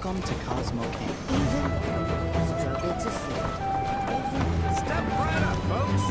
Is? Welcome to Cosmo Camp. Even struggle to sleep. Step right up, folks.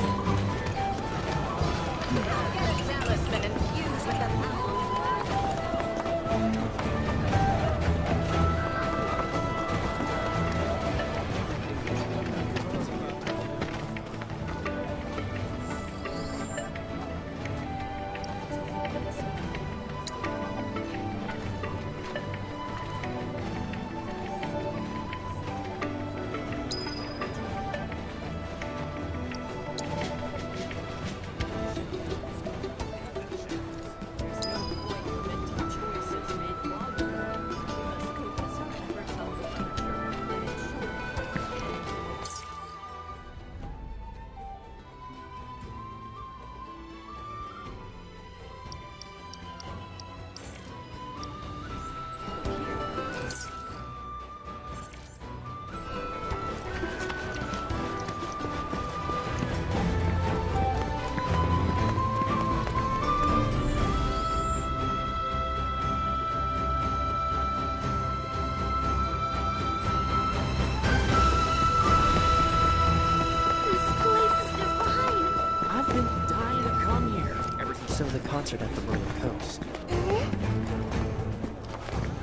Concert at the roller coast.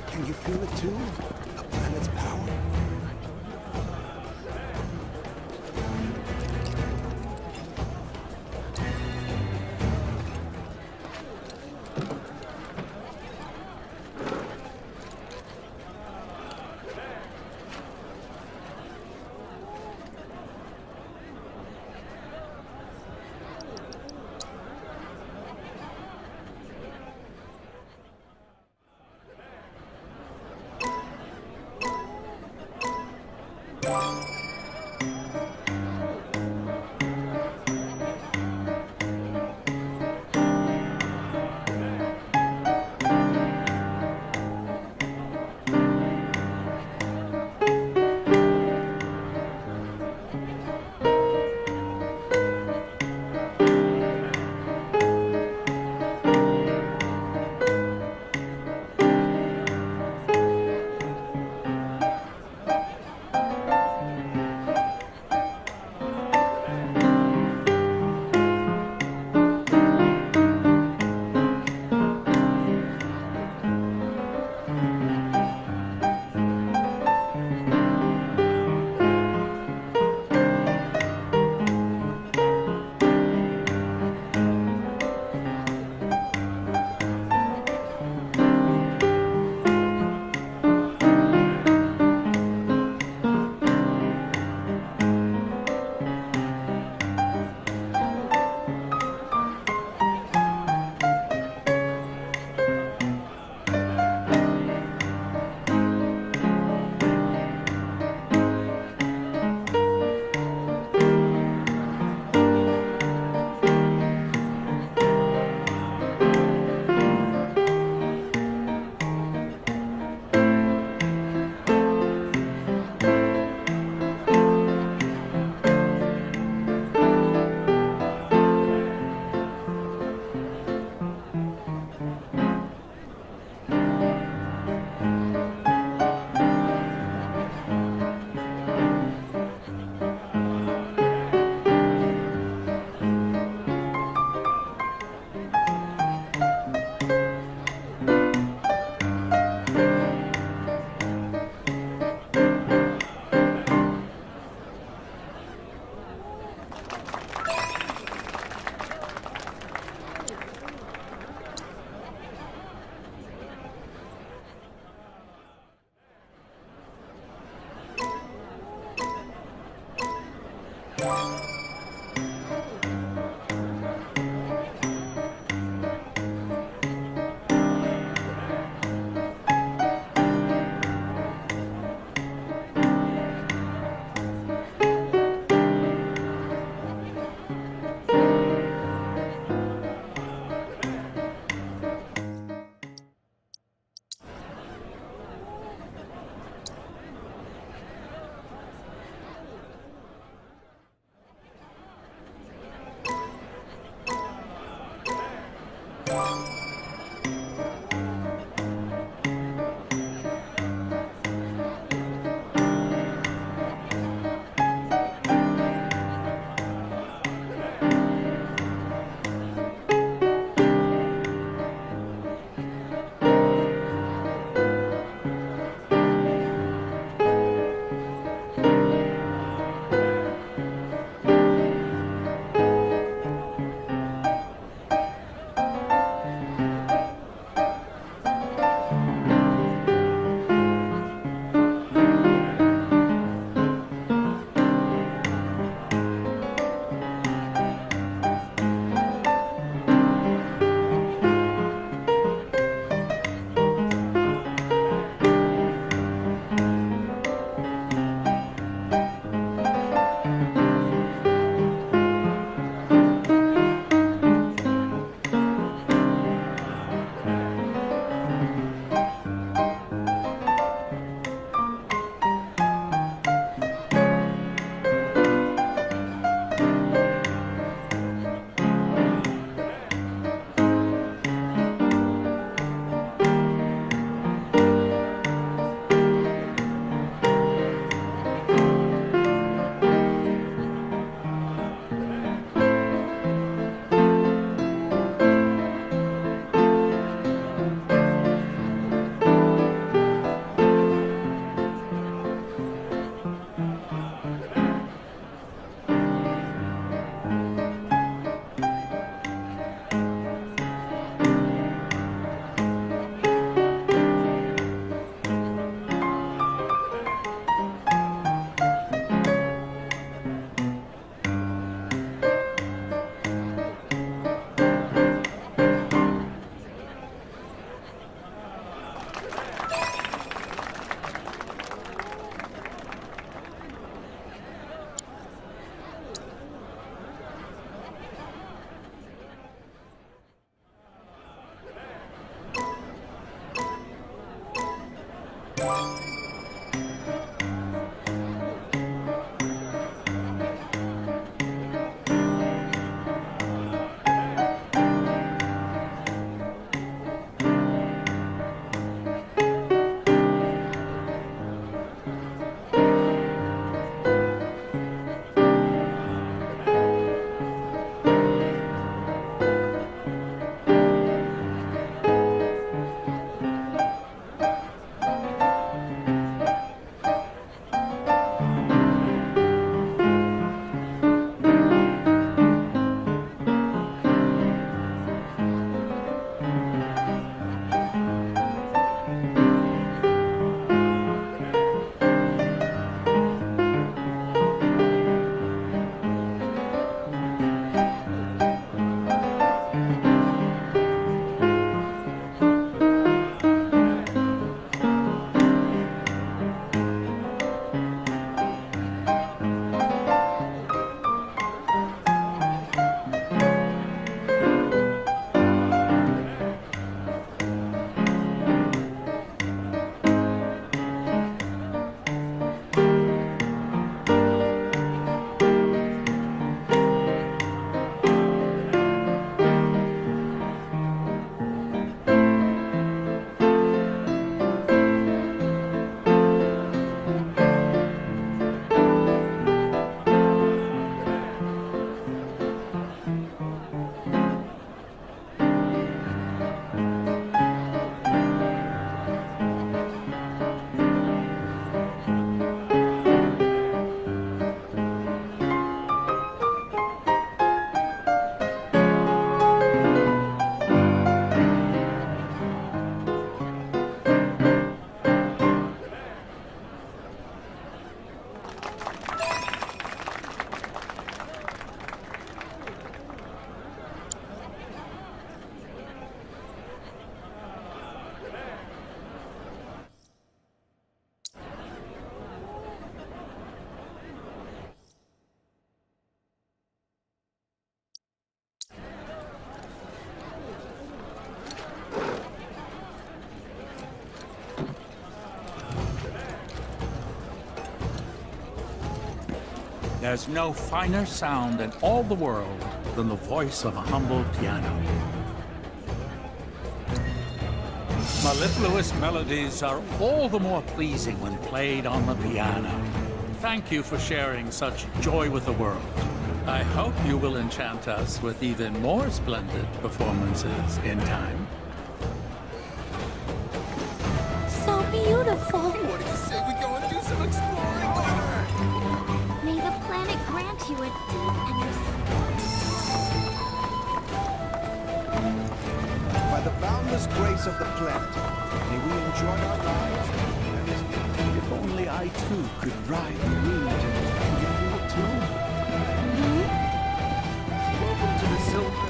Can you feel it too? There's no finer sound in all the world than the voice of a humble piano. Mellifluous melodies are all the more pleasing when played on the piano. Thank you for sharing such joy with the world. I hope you will enchant us with even more splendid performances in time. The boundless grace of the planet, may we enjoy our lives. If only I too could ride the wind and Can you feel it too? Welcome to the Silver.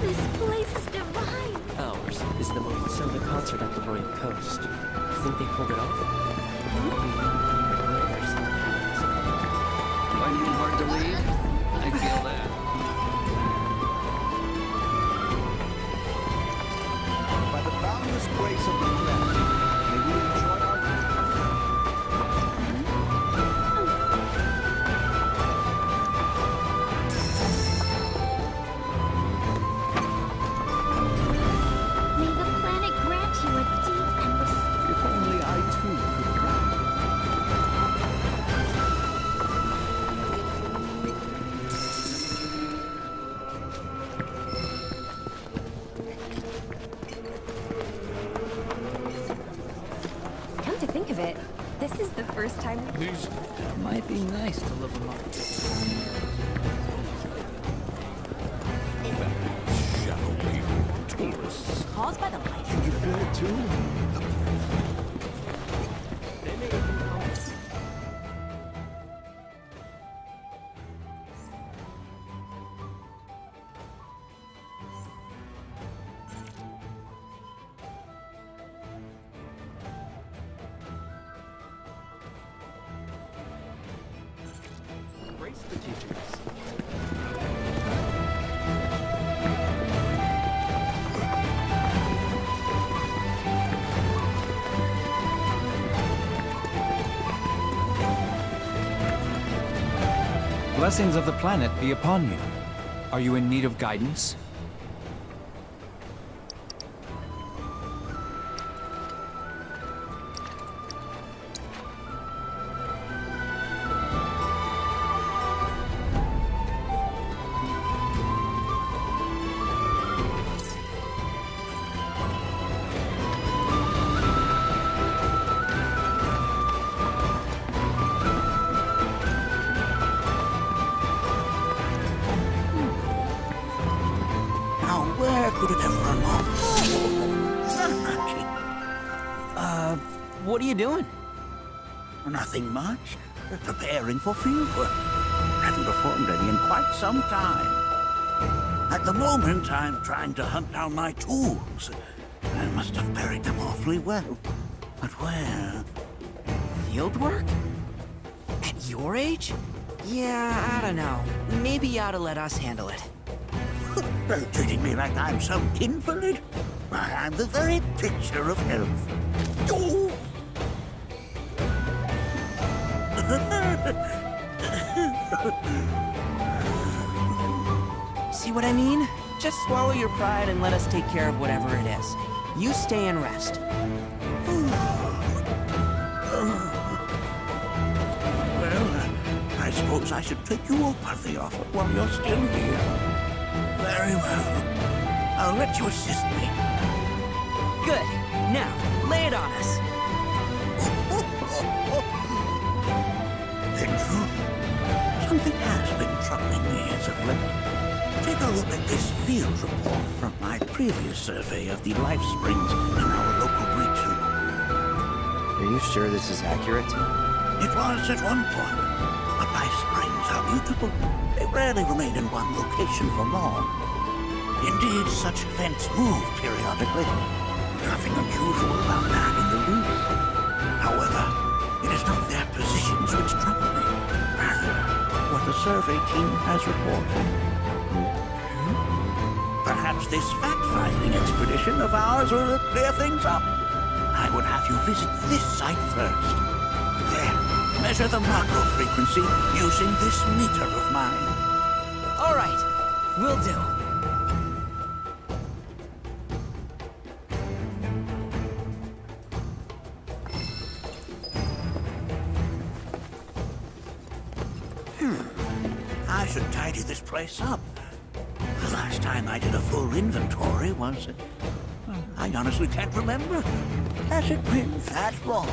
This place is divine. Ours is the most Silver concert at the Royal Coast. Think they pulled it off? Finding it hard to leave? It, this is the first time. It might be nice to live among tourists. Caused by the light. Can you feel it too? Great strategics. Blessings of the planet be upon you. Are you in need of guidance? Could it have run off? Uh, what are you doing? Nothing much. Preparing for field work. Haven't performed any in quite some time. At the moment, I'm trying to hunt down my tools. I must have buried them awfully well. But where? Field work? At your age? Yeah, I don't know. Maybe you ought to let us handle it. They're treating me like I'm some invalid. Why, I'm the very picture of health. Oh! See what I mean? Just swallow your pride and let us take care of whatever it is. You stay and rest. Well, I suppose I should take you up on the offer while you're still here. Very well. I'll let you assist me. Good. Now, lay it on us. Andrew, something has been troubling me as of late. Take a look at this field report from my previous survey of the life springs in our local region. Are you sure this is accurate? It was at one point, but life springs are mutable. Rarely remain in one location for long. Indeed, such events move periodically. Nothing unusual about that in the least. However, it is not their positions which trouble me. Rather, what the survey team has reported. Hmm? Perhaps this fact-finding expedition of ours will clear things up. I would have you visit this site first. There, measure the Mako frequency using this meter of mine. All right, will do. Hmm. I should tidy this place up. The last time I did a full inventory was... Uh, I honestly can't remember. Has it been that long?